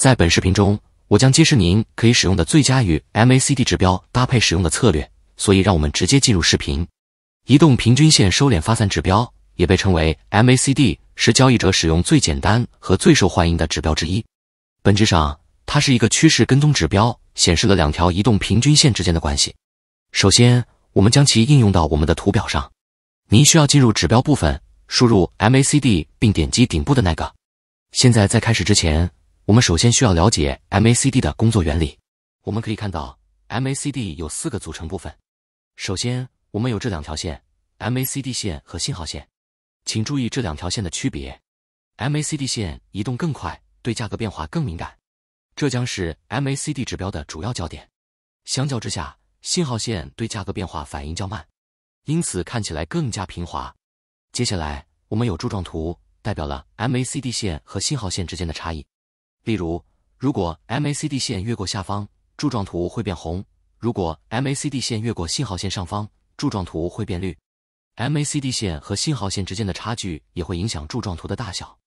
在本视频中，我将揭示您可以使用的最佳与 MACD 指标搭配使用的策略。所以，让我们直接进入视频。移动平均线收敛发散指标也被称为 MACD，是交易者使用最简单和最受欢迎的指标之一。本质上，它是一个趋势跟踪指标，显示了两条移动平均线之间的关系。首先，我们将其应用到我们的图表上。您需要进入指标部分，输入 MACD，并点击顶部的那个。现在，在开始之前，我们首先需要了解 MACD 的工作原理。我们可以看到，MACD 有四个组成部分。首先，我们有这两条线：MACD 线和信号线。请注意这两条线的区别：MACD 线移动更快，对价格变化更敏感，这将是 MACD 指标的主要焦点。相较之下，信号线对价格变化反应较慢。因此看起来更加平滑。接下来，我们有柱状图，代表了 MACD 线和信号线之间的差异。例如，如果 MACD 线越过下方，柱状图会变红；如果 MACD 线越过信号线上方，柱状图会变绿。MACD 线和信号线之间的差距也会影响柱状图的大小。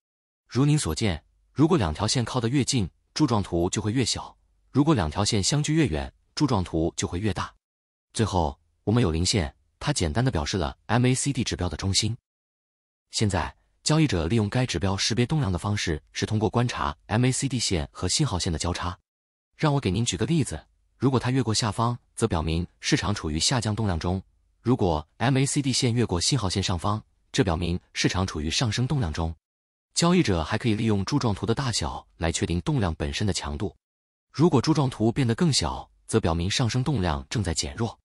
如您所见，如果两条线靠得越近，柱状图就会越小；如果两条线相距越远，柱状图就会越大。最后，我们有零线。它简单的表示了 MACD 指标的中心。现在，交易者利用该指标识别动量的方式是通过观察 MACD 线和信号线的交叉。让我给您举个例子：如果它越过下方，则表明市场处于下降动量中；如果 MACD 线越过信号线上方，这表明市场处于上升动量中。交易者还可以利用柱状图的大小来确定动量本身的强度。如果柱状图变得更小，则表明上升动量正在减弱。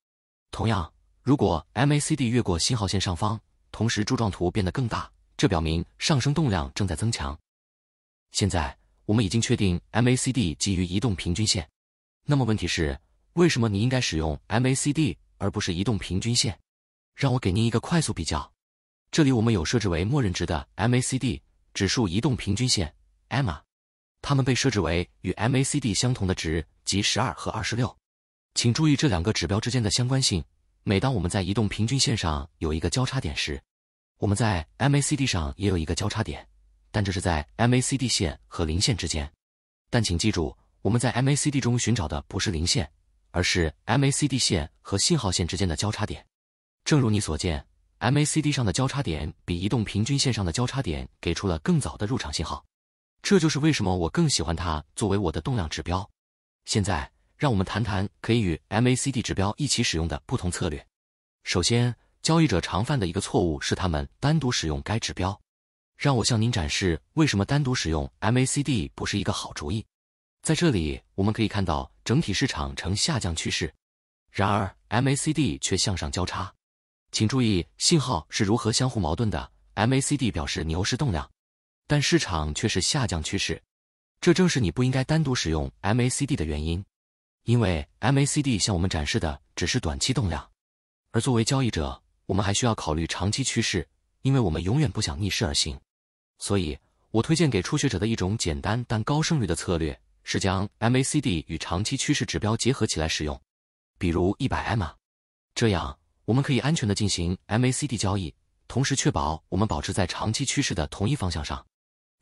同样。如果 MACD 越过信号线上方，同时柱状图变得更大，这表明上升动量正在增强。现在我们已经确定 MACD 基于移动平均线，那么问题是，为什么你应该使用 MACD 而不是移动平均线？让我给您一个快速比较。这里我们有设置为默认值的 MACD 指数移动平均线 EMA，它们被设置为与 MACD 相同的值，即十二和二十六。请注意这两个指标之间的相关性。每当我们在移动平均线上有一个交叉点时，我们在 MACD 上也有一个交叉点，但这是在 MACD 线和零线之间。但请记住，我们在 MACD 中寻找的不是零线，而是 MACD 线和信号线之间的交叉点。正如你所见，MACD 上的交叉点比移动平均线上的交叉点给出了更早的入场信号，这就是为什么我更喜欢它作为我的动量指标。现在。让我们谈谈可以与 MACD 指标一起使用的不同策略。首先，交易者常犯的一个错误是他们单独使用该指标。让我向您展示为什么单独使用 MACD 不是一个好主意。在这里，我们可以看到整体市场呈下降趋势，然而 MACD 却向上交叉。请注意信号是如何相互矛盾的。MACD 表示牛市动量，但市场却是下降趋势。这正是你不应该单独使用 MACD 的原因。因为 MACD 向我们展示的只是短期动量，而作为交易者，我们还需要考虑长期趋势，因为我们永远不想逆势而行。所以，我推荐给初学者的一种简单但高胜率的策略是将 MACD 与长期趋势指标结合起来使用，比如一百 EMA。这样，我们可以安全的进行 MACD 交易，同时确保我们保持在长期趋势的同一方向上。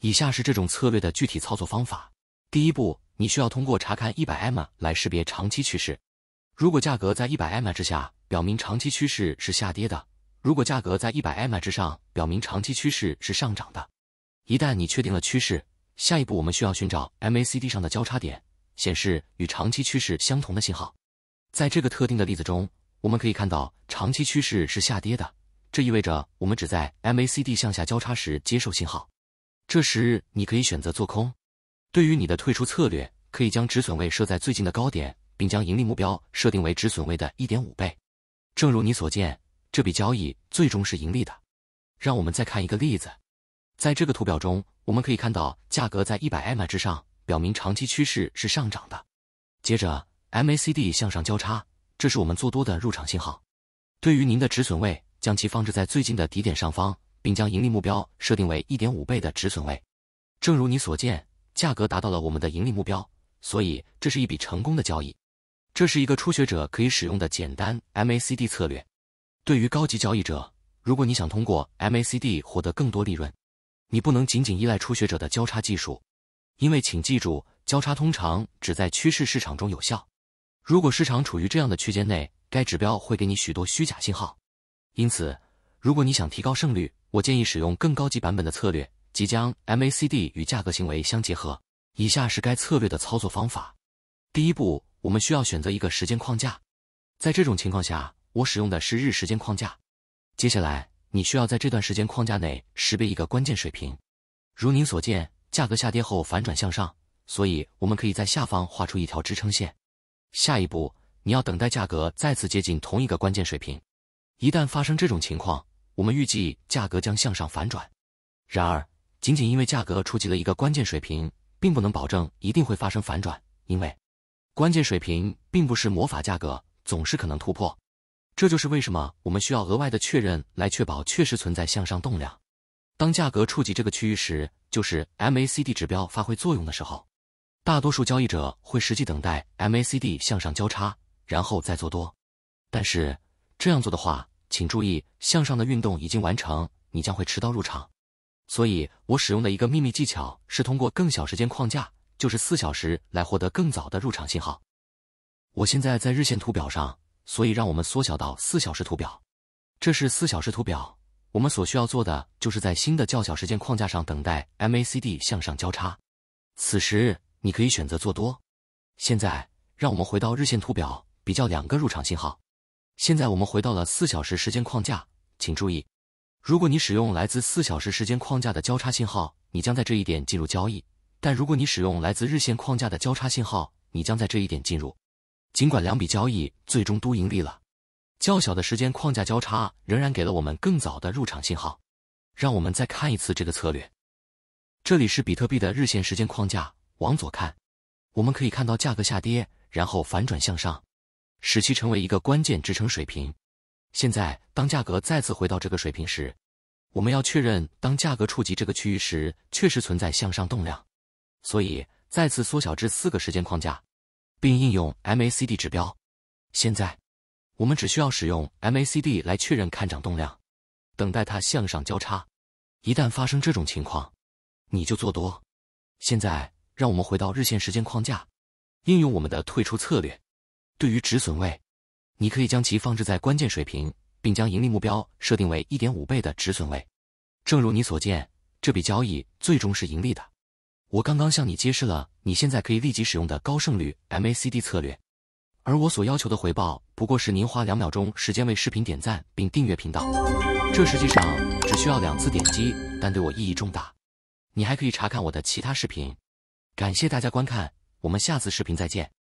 以下是这种策略的具体操作方法：第一步。你需要通过查看一百 EMA 来识别长期趋势。如果价格在一百 EMA 之下，表明长期趋势是下跌的；如果价格在一百 EMA 之上，表明长期趋势是上涨的。一旦你确定了趋势，下一步我们需要寻找 MACD 上的交叉点，显示与长期趋势相同的信号。在这个特定的例子中，我们可以看到长期趋势是下跌的，这意味着我们只在 MACD 向下交叉时接受信号。这时你可以选择做空。对于你的退出策略，可以将止损位设在最近的高点，并将盈利目标设定为止损位的一点五倍。正如你所见，这笔交易最终是盈利的。让我们再看一个例子，在这个图表中，我们可以看到价格在一百 EMA 之上，表明长期趋势是上涨的。接着 MACD 向上交叉，这是我们做多的入场信号。对于您的止损位，将其放置在最近的底点上方，并将盈利目标设定为一点五倍的止损位。正如你所见。价格达到了我们的盈利目标，所以这是一笔成功的交易。这是一个初学者可以使用的简单 MACD 策略。对于高级交易者，如果你想通过 MACD 获得更多利润，你不能仅仅依赖初学者的交叉技术，因为请记住，交叉通常只在趋势市场中有效。如果市场处于这样的区间内，该指标会给你许多虚假信号。因此，如果你想提高胜率，我建议使用更高级版本的策略，即将 MACD 与价格行为相结合。以下是该策略的操作方法。第一步，我们需要选择一个时间框架。在这种情况下，我使用的是日时间框架。接下来，你需要在这段时间框架内识别一个关键水平。如您所见，价格下跌后反转向上，所以我们可以在下方画出一条支撑线。下一步，你要等待价格再次接近同一个关键水平。一旦发生这种情况，我们预计价格将向上反转。然而，仅仅因为价格触及了一个关键水平，并不能保证一定会发生反转，因为关键水平并不是魔法价格，总是可能突破。这就是为什么我们需要额外的确认来确保确实存在向上动量。当价格触及这个区域时，就是 MACD 指标发挥作用的时候。大多数交易者会实际等待 MACD 向上交叉，然后再做多。但是这样做的话，请注意向上的运动已经完成，你将会迟到入场。所以我使用的一个秘密技巧是通过更小时间框架，就是四小时来获得更早的入场信号。我现在在日线图表上。所以，让我们缩小到四小时图表。这是四小时图表。我们所需要做的，就是在新的较小时间框架上等待 MACD 向上交叉。此时，你可以选择做多。现在，让我们回到日线图表，比较两个入场信号。现在，我们回到了四小时时间框架。请注意，如果你使用来自四小时时间框架的交叉信号，你将在这一点进入交易；但如果你使用来自日线框架的交叉信号，你将在这一点进入。尽管两笔交易最终都盈利了，较小的时间框架交叉仍然给了我们更早的入场信号。让我们再看一次这个策略。这里是比特币的日线时间框架，往左看，我们可以看到价格下跌，然后反转向上，使其成为一个关键支撑水平。现在，当价格再次回到这个水平时，我们要确认，当价格触及这个区域时，确实存在向上动量。所以，再次缩小至四个时间框架。并应用 MACD 指标。现在，我们只需要使用 MACD 来确认看涨动量，等待它向上交叉。一旦发生这种情况，你就做多。现在，让我们回到日线时间框架，应用我们的退出策略。对于止损位，你可以将其放置在关键水平，并将盈利目标设定为一点五倍的止损位。正如你所见，这笔交易最终是盈利的。我刚刚向你揭示了你现在可以立即使用的高胜率 MACD 策略，而我所要求的回报不过是您花两秒钟时间为视频点赞并订阅频道，这实际上只需要两次点击，但对我意义重大。你还可以查看我的其他视频。感谢大家观看，我们下次视频再见。